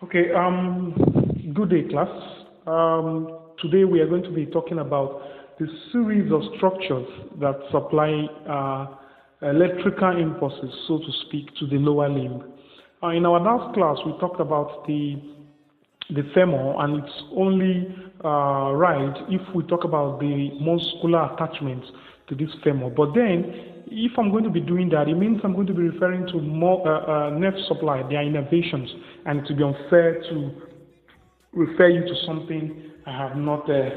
Okay, um, good day, class. Um, today we are going to be talking about the series of structures that supply uh, electrical impulses, so to speak, to the lower limb. Uh, in our last class, we talked about the the femur, and it's only uh, right if we talk about the muscular attachments to this femur. But then if I'm going to be doing that, it means I'm going to be referring to more uh, uh, nerve supply, their innervations, and to be unfair to refer you to something I have not uh,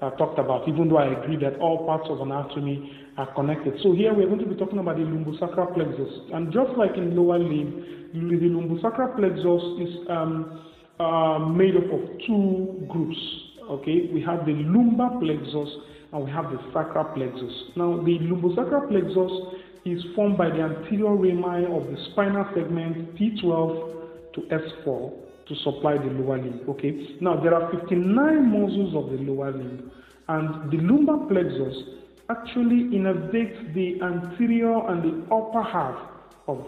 uh, talked about, even though I agree that all parts of anatomy are connected. So here we're going to be talking about the lumbosacral plexus, and just like in lower limb, the lumbosacral plexus is um, uh, made up of two groups. Okay, we have the lumbar plexus and we have the sacral plexus. Now, the lumbosacral plexus is formed by the anterior rami of the spinal segment T12 to S4 to supply the lower limb. Okay. Now, there are 59 muscles of the lower limb, and the lumbar plexus actually innervates the anterior and the upper half of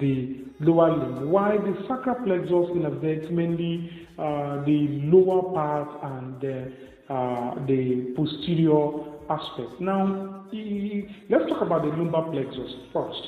the lower limb, while the sacral plexus innervates mainly uh, the lower part and the the posterior aspect. Now, let's talk about the lumbar plexus first.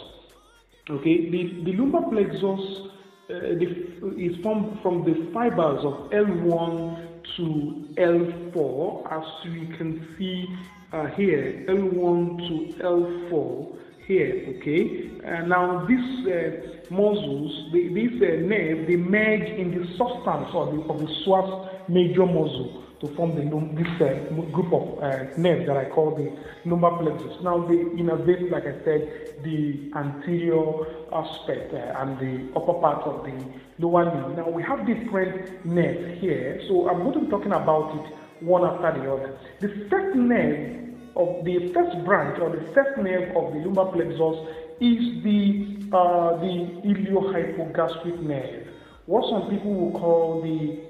Okay, the, the lumbar plexus uh, the, is formed from the fibers of L1 to L4, as we can see uh, here, L1 to L4 here, okay? Uh, now, these uh, muscles, the, these uh, nerves, they merge in the substance of the, of the psoas major muscle to form the this uh, group of uh, nerves that I call the lumbar plexus. Now they innervate, like I said, the anterior aspect uh, and the upper part of the lower limb. Now we have different nerves here, so I'm going to be talking about it one after the other. The first nerve of the first branch or the first nerve of the lumbar plexus is the uh, the iliohypogastric nerve. What some people will call the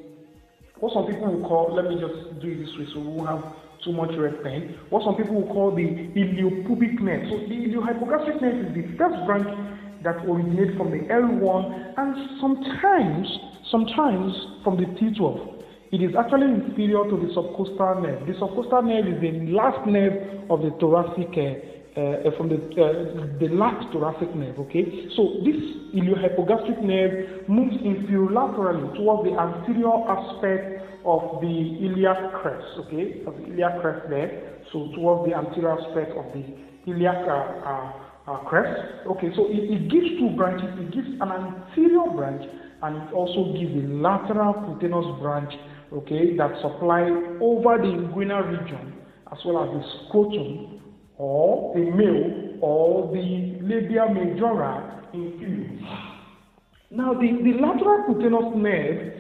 what some people will call, let me just do it this way so we won't have too much red pen, what some people will call the iliopubic nerve. So the iliohypogastric nerve is the first branch that originates from the L1 and sometimes, sometimes from the T12. It is actually inferior to the subcostal nerve. The subcostal nerve is the last nerve of the thoracic uh, uh, from the, uh, the last thoracic nerve. Okay, so this iliohypogastric nerve moves inferiorlaterally towards the anterior aspect of the iliac crest. Okay, of the iliac crest there. So towards the anterior aspect of the iliac uh, uh, uh crest. Okay, so it, it gives two branches. It gives an anterior branch and it also gives a lateral cutaneous branch. Okay, that supply over the inguinal region as well as the scrotum or the male or the labia majora in female. Now, the, the lateral cutaneous nerve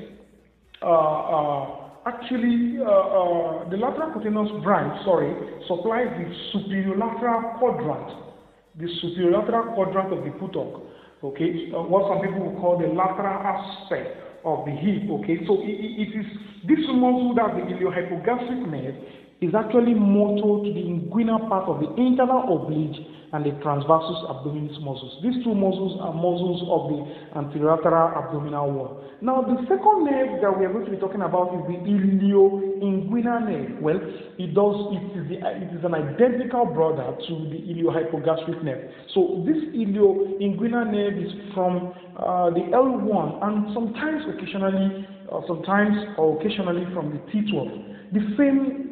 uh, uh, actually, uh, uh, the lateral cutaneous branch, sorry, supplies the superior-lateral quadrant, the superior-lateral quadrant of the buttock, okay, uh, what some people will call the lateral aspect of the hip, okay. So it, it is this muscle that the iliohypogastric nerve is actually motor to the inguinal part of the internal oblique and the transversus abdominis muscles. These two muscles are muscles of the anterolateral abdominal wall. Now, the second nerve that we are going to be talking about is the ilioinguinal nerve. Well, it does it is, the, it is an identical brother to the iliohypogastric nerve. So this ilioinguinal nerve is from uh, the L1 and sometimes occasionally, uh, sometimes or occasionally from the T12. The same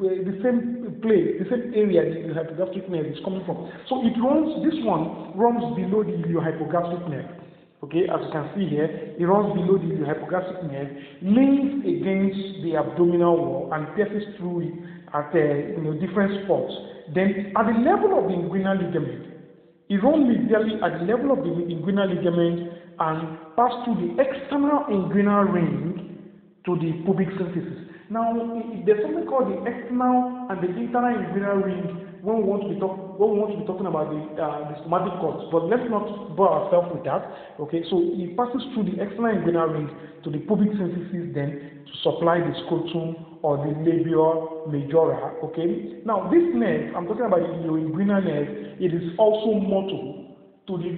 the same place, the same area the hypogastric nerve is coming from. So it runs, this one runs below the hypogastric nerve. Okay, as you can see here, it runs below the hypogastric nerve, leans against the abdominal wall and passes through it at uh, you know, different spots. Then at the level of the inguinal ligament, it runs medially at the level of the inguinal ligament and pass through the external inguinal ring to the pubic symphysis. Now, there's something called the external and the internal inguinal ring when we want to be, talk, when we want to be talking about the, uh, the stomatic cords, but let's not bore ourselves with that. Okay, so it passes through the external inguinal ring to the pubic symphysis then to supply the scrotum or the labia majora. Okay, now this nerve, I'm talking about the inguinal nerve, it is also motor to the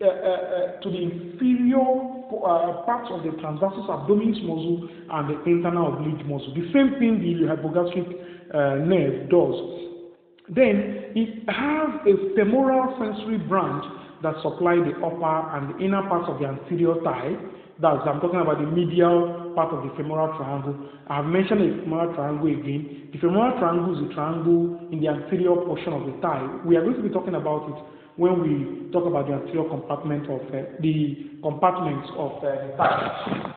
uh, uh, uh, to the inferior uh, parts of the transversus abdominis muscle and the internal oblique muscle. The same thing the hypogastric uh, nerve does. Then it has a femoral sensory branch that supply the upper and the inner parts of the anterior thigh. That's I'm talking about the medial part of the femoral triangle. I have mentioned the femoral triangle again. The femoral triangle is a triangle in the anterior portion of the thigh. We are going to be talking about it when we talk about the anterior compartment of uh, the compartments of uh, the thigh.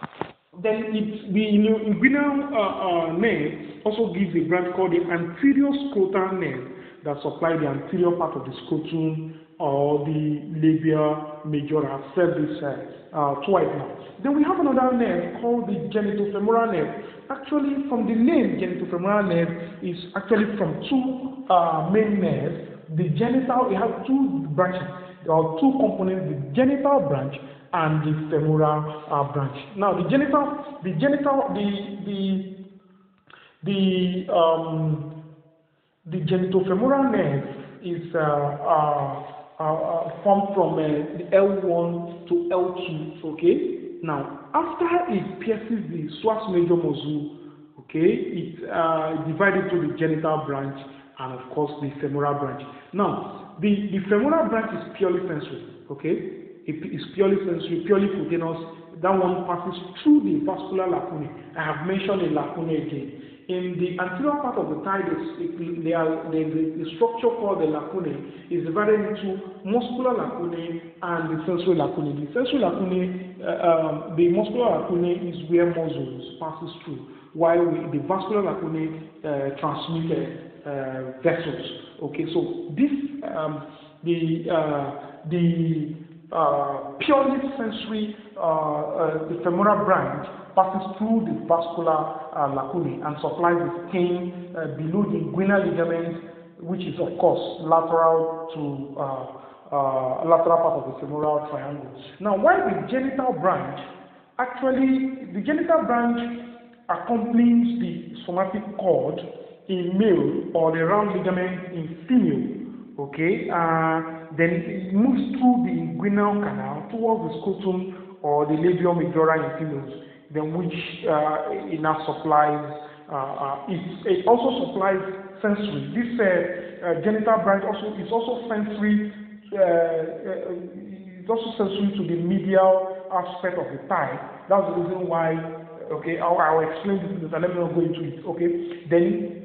Then it, the inguinal uh, uh, nerve also gives a branch called the anterior scrotal nerve that supply the anterior part of the scrotum or the labia majora. I've said this uh, uh, twice now. Then we have another nerve called the genitofemoral nerve. Actually, from the name genitofemoral nerve is actually from two uh, main nerves the genital, it has two branches, there are two components, the genital branch and the femoral uh, branch. Now, the genital, the genital, the, the, the, um, the genitofemoral nerve is uh, uh, uh, uh formed from uh, the L1 to L2, okay? Now, after it pierces the psoas major muscle, okay, it divided to the genital branch and of course the femoral branch. Now, the, the femoral branch is purely sensory, okay? It is purely sensory, purely cutaneous. That one passes through the vascular lacunae. I have mentioned the lacunae again. In the anterior part of the thigh, the, structure called the lacunae is divided into muscular lacunae and the sensory lacunae. The sensory lacunae, uh, um, the muscular lacunae is where muscles passes through, while the vascular lacunae uh, vessels. Okay, so this um, the uh, the uh, purely sensory uh, uh, the femoral branch passes through the vascular uh, lacunae and supplies the skin below the inguinal ligament, which is of course lateral to uh, lateral part of the femoral triangle. Now, while the genital branch, actually, the genital branch accompanies the spermatic cord in male or the round ligament in female, okay, uh, then it moves through the inguinal canal towards the scrotum or the labial majora in females, then which uh, it now supplies, uh, uh, it, it also supplies sensory. This uh, uh, genital branch also is also sensory, it's also sensory to the medial aspect of the thigh. That's the reason why okay, I'll, I'll explain this later. Let me not go into it. Okay, then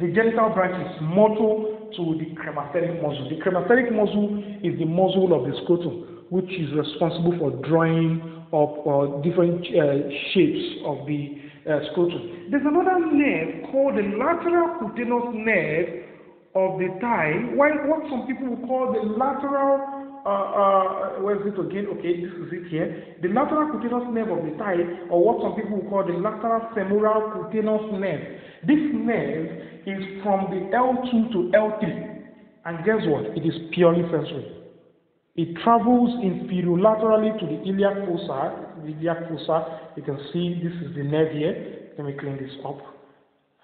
the genital branch is motor to the cremasteric muscle. The cremasteric muscle is the muscle of the scrotum, which is responsible for drawing up uh, different uh, shapes of the uh, scrotum. There's another nerve called the lateral cutaneous nerve of the thigh, while what some people will call the lateral uh, uh, where is it again? Okay, this is it here. The lateral cutaneous nerve of the thigh, or what some people call the lateral femoral cutaneous nerve. This nerve is from the L2 to L3. And guess what? It is purely sensory. It travels inferiorlaterally to the iliac fossa. The iliac fossa, you can see this is the nerve here. Let me clean this up.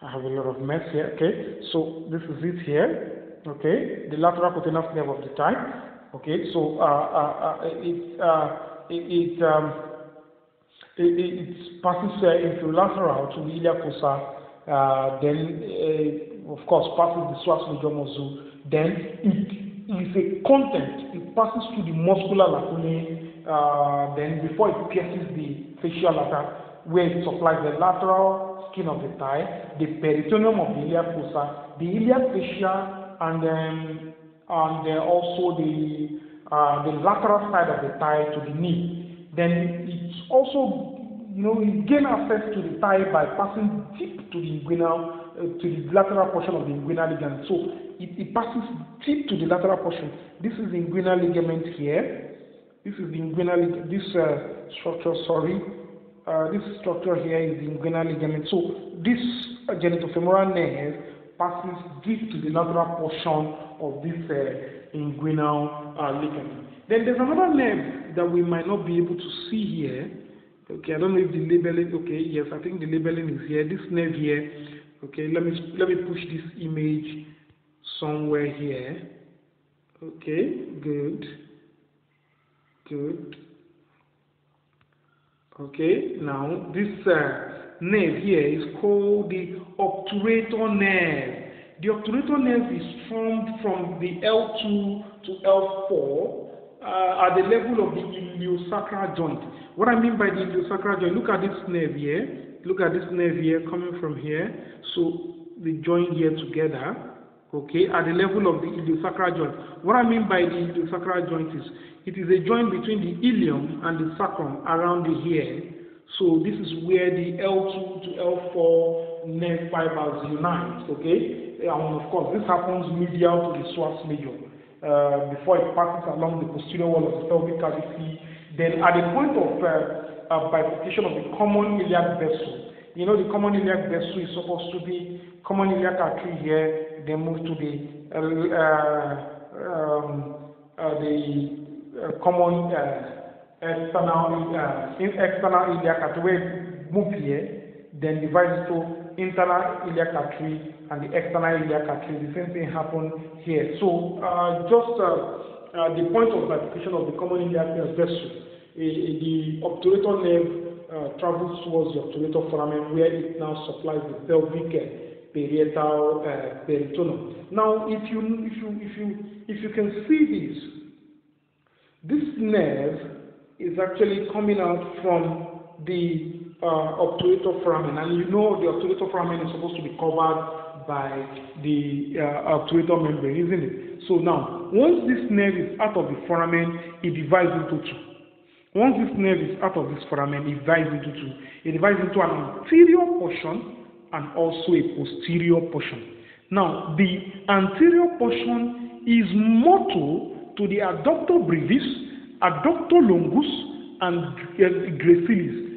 I have a lot of mess here. Okay, so this is it here. Okay, the lateral cutaneous nerve of the thigh. Okay, so uh, uh, uh, it, uh, it, it, um, it, it passes uh, inferiorlateral to the iliac fossa uh, then of course passes the psoas major muscle, then it is a content, it passes through the muscular lacunae, then before it pierces the facial lateral, where it supplies the lateral skin of the thigh, the peritoneum of the iliac fossa, the iliac fascia, and then and then also the uh, the lateral side of the thigh to the knee. Then it's also you know, you gain access to the thigh by passing deep to the inguinal, uh, to the lateral portion of the inguinal ligament. So it, it passes deep to the lateral portion. This is the inguinal ligament here. This is the inguinal, this uh, structure, sorry. Uh, this structure here is the inguinal ligament. So this uh, genitofemoral nerve passes deep to the lateral portion of this uh, inguinal uh, ligament. Then there's another nerve that we might not be able to see here. Okay, I don't know if the labeling, okay, yes, I think the labeling is here. This nerve here, okay, let me, let me push this image somewhere here. Okay, good, good. Okay, now this uh, nerve here is called the obturator nerve. The obturator nerve is formed from the L2 to L4 uh, at the level of the iliosacral joint. What I mean by the iliosacral joint, look at this nerve here. Look at this nerve here coming from here. So the joint here together, okay, at the level of the iliosacral joint. What I mean by the iliosacral joint is it is a joint between the ilium and the sacrum around the. So this is where the L2 to L4 nerve fibers unite, okay? And of course, this happens medial to the psoas major uh, before it passes along the posterior wall of the pelvic cavity. Then at the point of uh, uh, bifurcation of the common iliac vessel, you know the common iliac vessel is supposed to be common iliac artery here, then move to the uh, um, uh, the uh, common external external iliac artery move then divides to internal iliac artery and the external iliac artery. The same thing happened here. So uh, just uh, uh, the point of bifurcation of the common iliac vessel, the obturator nerve uh, travels towards the obturator foramen where it now supplies the pelvic uh, parietal uh, peritoneum. Now, if you if you if you if you can see this, this nerve is actually coming out from the uh, obturator foramen, and you know the obturator foramen is supposed to be covered by the uh, obturator membrane, isn't it? So now, once this nerve is out of the foramen, it divides into two. Once this nerve is out of this foramen, it divides into two. It divides into an anterior portion and also a posterior portion. Now, the anterior portion is motor to the adductor brevis, adductor longus, and gracilis.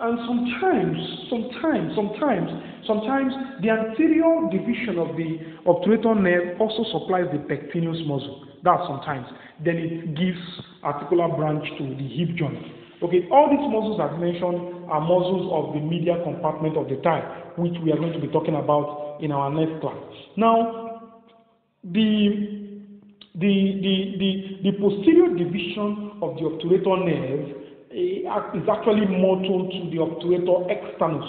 And sometimes, sometimes, sometimes, sometimes the anterior division of the obturator nerve also supplies the pectineus muscle. That sometimes. Then it gives articular branch to the hip joint. Okay, all these muscles I've mentioned are muscles of the medial compartment of the thigh, which we are going to be talking about in our next class. Now, the the the the, the posterior division of the obturator nerve Eh, is actually motor to the obturator externus,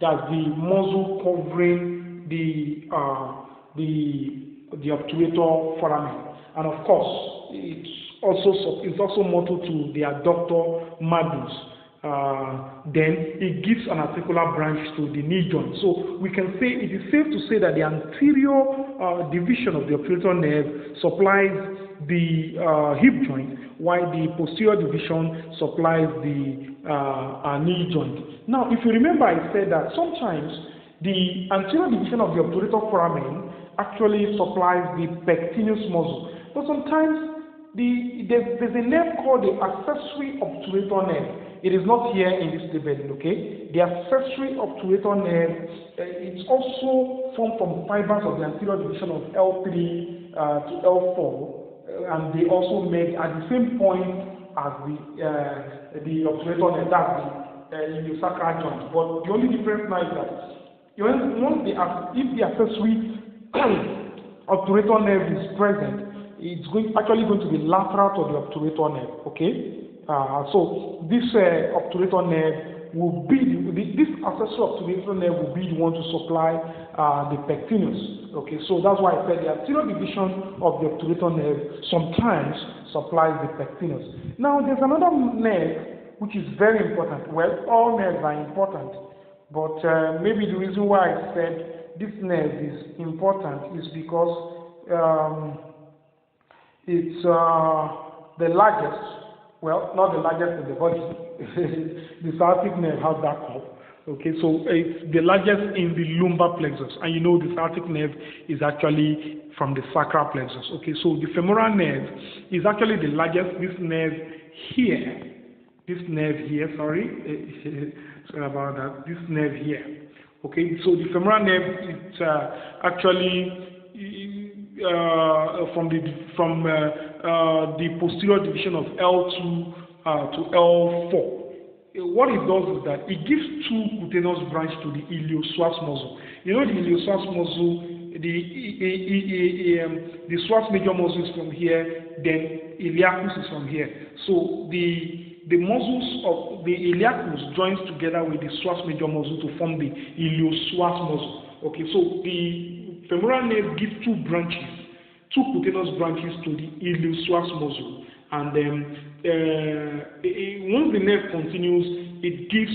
that's the muscle covering the uh, the the obturator foramen, and of course it's also it's also motor to the adductor magnus. Uh, then it gives an articular branch to the knee joint. So we can say it is safe to say that the anterior uh, division of the obturator nerve supplies the uh, hip joint, while the posterior division supplies the uh, knee joint. Now, if you remember, I said that sometimes the anterior division of the obturator foramen actually supplies the pectineus muscle, but sometimes the, there's a nerve called the accessory obturator nerve. It is not here in this debate, okay? The accessory obturator nerve, uh, it's also formed from fibers of the anterior division of L3 uh, to L4, and they also make at the same point as the uh, the obturator nerve, that's the uh, joint. But the only difference now is that once the if the accessory obturator nerve is present, it's going actually going to be lateral to the obturator nerve. Okay, so this uh, obturator nerve will be the, this accessory obturator nerve will be the one to supply uh, the pectineus. Okay, so that's why I said the anterior division of the obturator nerve sometimes supplies the pectineus. Now there's another nerve which is very important. Well, all nerves are important, but uh, maybe the reason why I said this nerve is important is because um, it's uh, the largest well, not the largest in the body. the sciatic nerve has that cup. Okay, so it's the largest in the lumbar plexus, and you know the sciatic nerve is actually from the sacral plexus. Okay, so the femoral nerve is actually the largest. This nerve here, this nerve here, sorry, sorry about that. This nerve here. Okay, so the femoral nerve is uh, actually uh, from the from uh, uh, the posterior division of L2 to L4. What it does is that it gives two cutaneous branches to the iliopsoas muscle. You know the iliopsoas muscle, the um, the psoas major muscle is from here, then iliacus is from here. So the the muscles of the iliacus joins together with the psoas major muscle to form the iliopsoas muscle. Okay, so the femoral nerve gives two branches, two cutaneous branches to the iliopsoas muscle, and then uh, once the nerve continues, it gives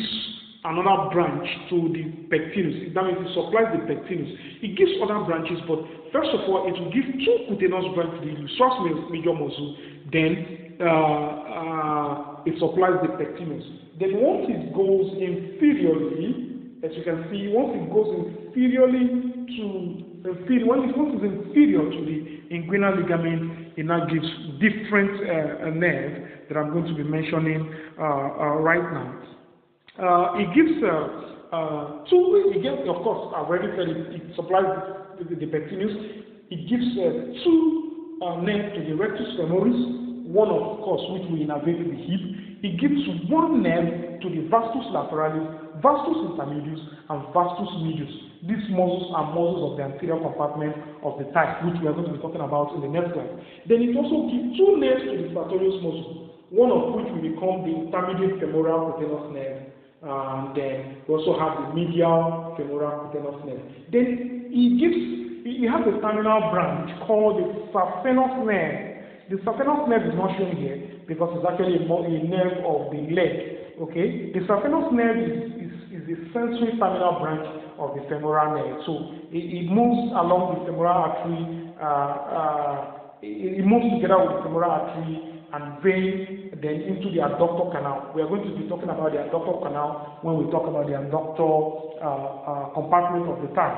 another branch to the pectineus. That means it supplies the pectineus. It gives other branches, but first of all, it will give two cutaneous branches, to the iliopsoas major muscle, then uh, uh, it supplies the pectineus. Then once it goes inferiorly, as you can see, once it goes inferiorly to inferior, when it once inferior to the inguinal ligament, it now gives different uh, nerve that I'm going to be mentioning uh, uh, right now. Uh, it gives uh, two, it gives, of course, I've already said it, it supplies the, the, the. It gives two nerves to the rectus femoris, one of course which will innervate the hip. It gives one nerve to the vastus lateralis, vastus intermedius, and vastus medius. These muscles are muscles of the anterior compartment of the thigh, which we are going to be talking about in the next slide. Then it also gives two nerves to the sartorius muscle, one of which will become the intermediate femoral cutaneous nerve. And then we also have the medial femoral cutaneous nerve. Then it gives, it has a terminal branch called the saphenous nerve the saphenous nerve is not shown here because it's actually a, a nerve of the leg. Okay, the saphenous nerve is, is, is the sensory terminal branch of the femoral nerve. So it, it moves along the femoral artery. Uh, uh, it, it moves together with the femoral artery and vein then into the adductor canal. We are going to be talking about the adductor canal when we talk about the adductor uh, uh, compartment of the thigh.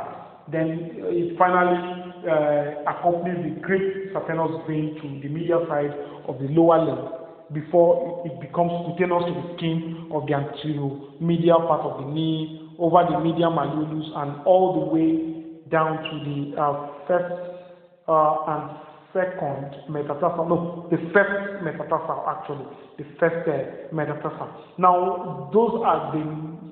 Then it finally uh, accompanies the great saphenous vein to the medial side of the lower leg before it becomes cutaneous to the skin of the anterior medial part of the knee, over the medial malleolus, and all the way down to the uh, first uh, and second metatarsal. No, the first metatarsal actually, the first uh, metatarsal. Now, those are the,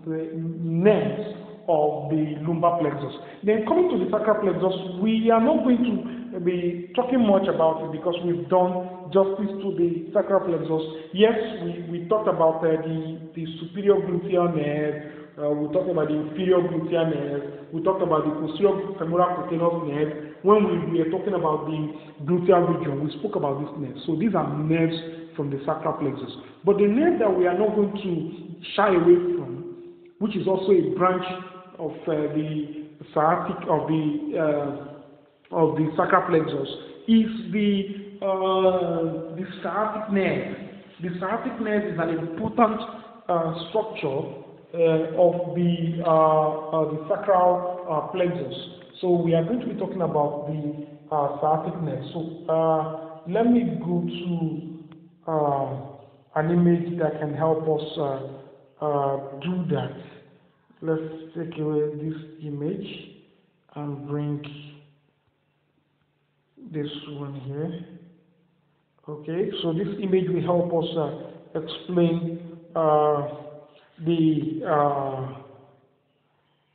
the names of the lumbar plexus. Then coming to the sacral plexus, we are not going to be talking much about it because we've done justice to the sacral plexus. Yes, we, we talked about uh, the, the superior gluteal nerve, uh, we talked about the inferior gluteal nerve, we talked about the posterior femoral cutaneous nerve. When we were talking about the gluteal region, we spoke about this nerve. So these are nerves from the sacral plexus. But the nerve that we are not going to shy away from, which is also a branch of uh, the sciatic of the uh, of the sacral plexus is the uh, the sciatic nerve. The sciatic nerve is an important uh, structure Uh, of the uh, uh the sacral uh, plexus. So we are going to be talking about the sciatic nerve. So let me go to an image that can help us do that let's take away this image and bring this one here okay so this image will help us uh, explain uh, the uh,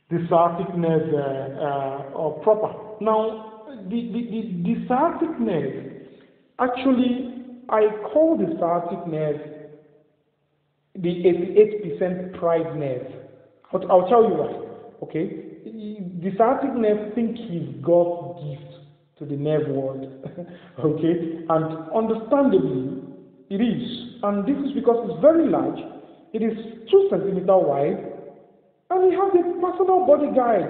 the sciatic nerve uh, uh, proper now the, the, the, the actually I call the sciatic the 88% pride nerve but I'll tell you why. Okay? The nerve think he's God's gift to the nerve world. okay? And understandably, it is. And this is because it's very large. It is two centimeter wide. And he has a personal bodyguard.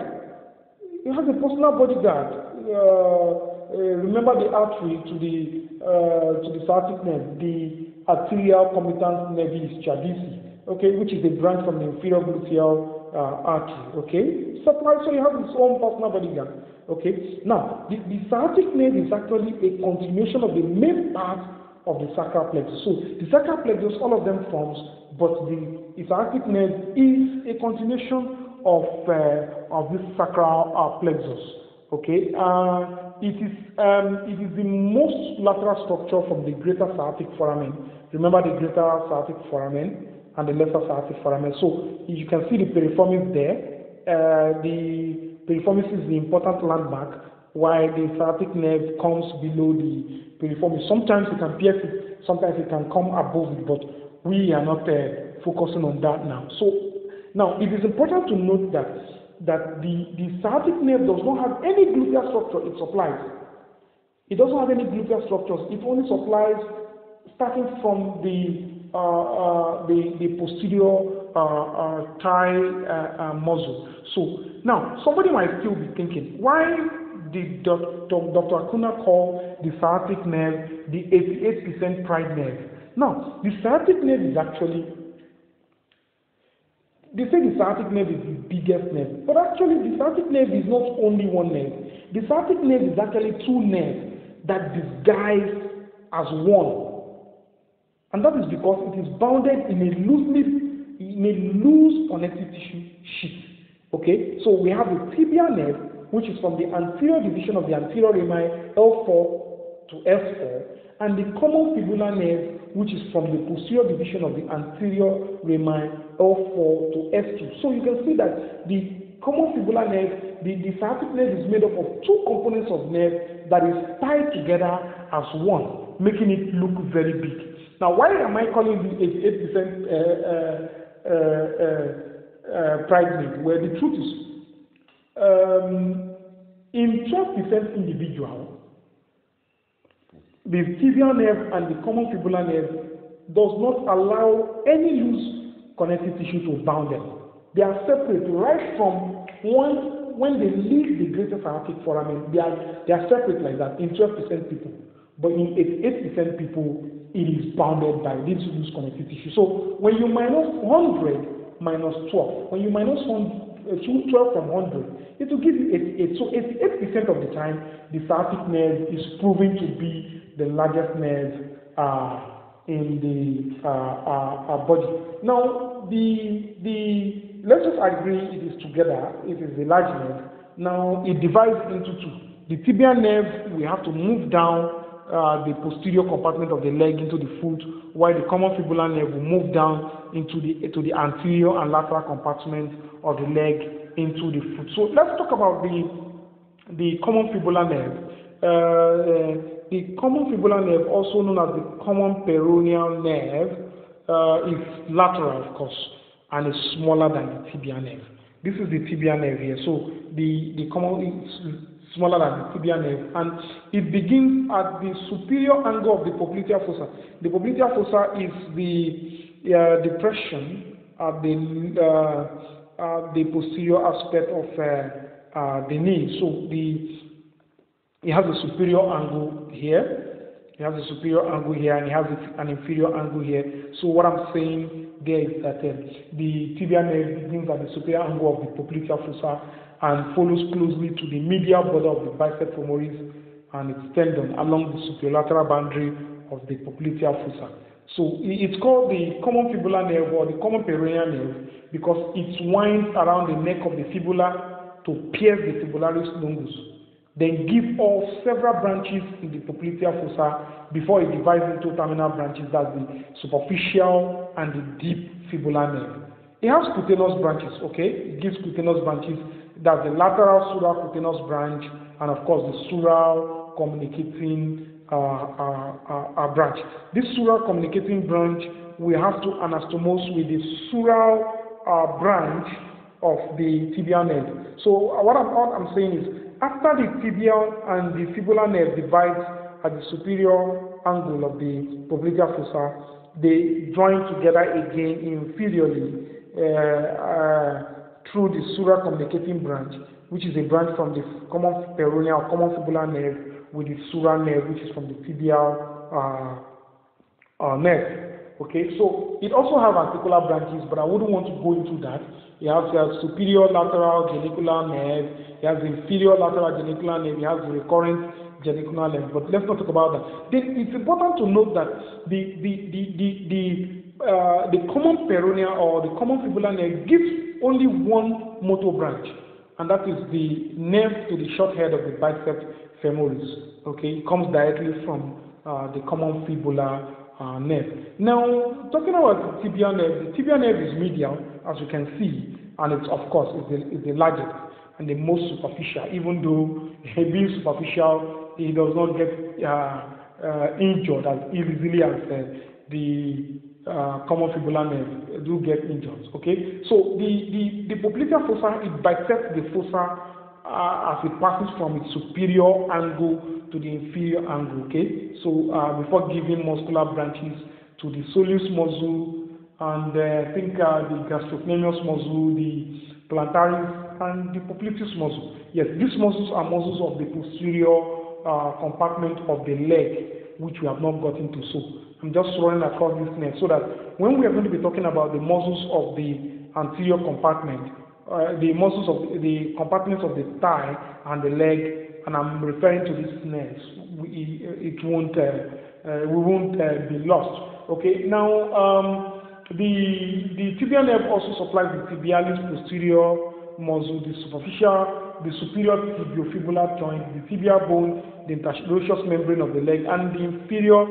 He has a personal bodyguard. Uh, uh, remember the artery to the uh, to the sciatic nerve, the arterial comitans nervi ischiadici okay, which is a branch from the inferior gluteal uh, artery, okay? Supply, so you have its own personal bodyguard, okay? Now, the, the sciatic nerve is actually a continuation of the main part of the sacral plexus. So the sacral plexus, all of them forms, but the, sciatic nerve is a continuation of uh, of this sacral uh, plexus. Okay, uh, it is um, it is the most lateral structure from the greater sciatic foramen. Remember the greater sciatic foramen and the lesser sciatic foramen. So you can see the piriformis there. Uh, the piriformis is the important landmark, while the sciatic nerve comes below the piriformis. Sometimes it can pierce it, sometimes it can come above it, but we are not uh, focusing on that now. So now it is important to note that that the, the sciatic nerve does not have any gluteal structure it supplies. It doesn't have any gluteal structures. It only supplies starting from the uh, uh, the, the posterior uh, uh thigh uh, uh, muscle. So now somebody might still be thinking, why did Dr. Akunna call the sciatic nerve the 88% pride nerve? Now, the sciatic nerve is actually they say the sciatic nerve is the biggest nerve, but actually the sciatic nerve is not only one nerve. The sciatic nerve is actually two nerves that disguise as one. And that is because it is bounded in a loosely in a loose connective tissue sheet. Okay, so we have the tibial nerve, which is from the anterior division of the anterior rami L4 to S4, and the common fibular nerve, which is from the posterior division of the anterior rami L4 to S2. So you can see that the common fibular nerve, the, the sciatic nerve is made up of two components of nerve that is tied together as one, making it look very big. Now, why am I calling the 88% uh, uh, uh, uh, pride nerve? Well, the truth is, um, in 12% individual, the tibial nerve and the common fibular nerve does not allow any loose connective tissue to bound them. They are separate right from one when they leave the greater sciatic foramen, they are they are separate like that in 12% people. But in 88% people, it is bounded by this loose connective tissue. So when you minus 100 minus 12, when you minus 100, uh, 12 from 100, it will give you 88. So 88% of the time, the sciatic nerve is proven to be the largest nerve uh, in the uh, uh, uh, body. Now, the, the, let's just agree it is together, it is the large nerve. Now, it divides into two. The tibial nerve, we have to move down uh, the posterior compartment of the leg into the foot, while the common fibular nerve will move down into the, to the anterior and lateral compartment of the leg into the foot. So let's talk about the, the common fibular nerve. Uh, the common fibular nerve, also known as the common peroneal nerve, uh, is lateral, of course, and is smaller than the tibial nerve. This is the tibial nerve here. So the, the common is smaller than the tibial nerve, and it begins at the superior angle of the popliteal fossa. The popliteal fossa is the uh, depression at the uh, uh, the posterior aspect of uh, uh, the knee. So the it has a superior angle here. It has a superior angle here and it has an inferior angle here. So what I'm saying there is that uh, the tibial nerve begins at the superior angle of the popliteal fossa and follows closely to the medial border of the bicep femoris and its tendon along the superolateral boundary of the popliteal fossa. So it's called the common fibular nerve or the common peroneal nerve because it winds around the neck of the fibula to pierce the fibularis longus then give off several branches in the popliteal fossa before it divides into terminal branches, that's the superficial and the deep fibular nerve. It has cutaneous branches, okay? It gives cutaneous branches, that's the lateral sural cutaneous branch, and of course the sural communicating uh, uh, uh, uh branch. This sural communicating branch, we have to anastomose with the sural uh, branch of the tibial nerve. So what I'm, what I'm saying is, after the tibial and the fibular nerve divide at the superior angle of the popliteal fossa, they join together again inferiorly uh, uh, through the sural communicating branch, which is a branch from the common peroneal or common fibular nerve with the sural nerve, which is from the tibial uh, uh nerve. Okay, so it also has articular branches, but I wouldn't want to go into that. It has a superior lateral genicular nerve, it has the inferior lateral genicular nerve, it has the recurrent genicular nerve. But let's not talk about that. Then it's important to note that the the the the the, uh, the common peroneal or the common fibular nerve gives only one motor branch, and that is the nerve to the short head of the bicep femoris. Okay, it comes directly from uh, the common fibular uh, nerve. Now, talking about the tibial nerve, the tibial nerve is medial, as you can see, and it's of course is the, is the largest and the most superficial. Even though being superficial, it does not get uh, uh, injured as easily as uh, the uh, common fibular nerve do get injured. Okay, so the the the popliteal fossa it bisects the fossa uh, as it passes from its superior angle to the inferior angle. Okay, so uh, before giving muscular branches to the soleus muscle and uh, I think uh, the gastrocnemius muscle, the plantaris, and the popliteus muscle. Yes, these muscles are muscles of the posterior uh, compartment of the leg, which we have not gotten to. So I'm just running across this net so that when we are going to be talking about the muscles of the anterior compartment, uh, the muscles of the, compartments of the thigh and the leg, and I'm referring to these nerves, we, it won't, uh, uh, we won't uh, be lost. Okay, now um, the, the tibial nerve also supplies the tibialis posterior muscle, the superficial, the superior tibiofibular joint, the tibial bone, the interosseous membrane of the leg, and the inferior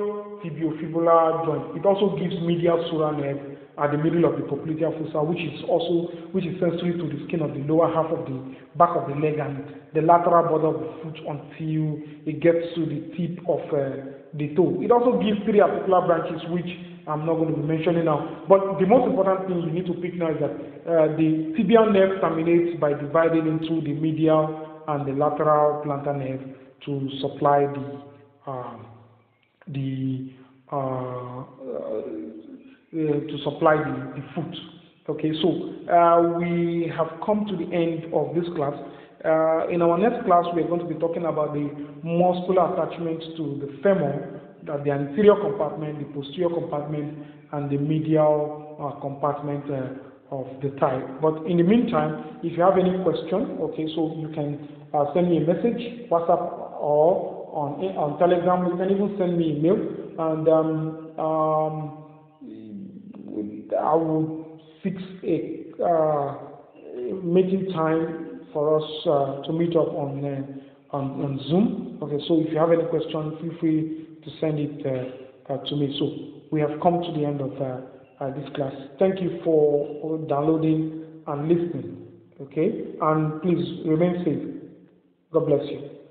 tibiofibular joint. It also gives medial sural nerve at the middle of the popliteal fossa, which is also which is sensory to the skin of the lower half of the back of the leg and the lateral border of the foot until it gets to the tip of uh, the toe. It also gives three articular branches, which I'm not going to be mentioning now. But the most important thing you need to pick now is that uh, the tibial nerve terminates by dividing into the medial and the lateral plantar nerve to supply the uh, the uh, uh, to supply the, the foot. Okay, so uh, we have come to the end of this class. In our next class, we are going to be talking about the muscular attachments to the femur that the anterior compartment, the posterior compartment, and the medial compartment of the time. But in the meantime, if you have any question, okay, so you can uh, send me a message, WhatsApp or on on Telegram. You can even send me email, and um, um, I will fix a uh, meeting time for us uh, to meet up on, uh, on on Zoom. Okay, so if you have any question, feel free to send it uh, uh, to me. So we have come to the end of uh, this class. Thank you for downloading and listening. Okay, and please remain safe. God bless you.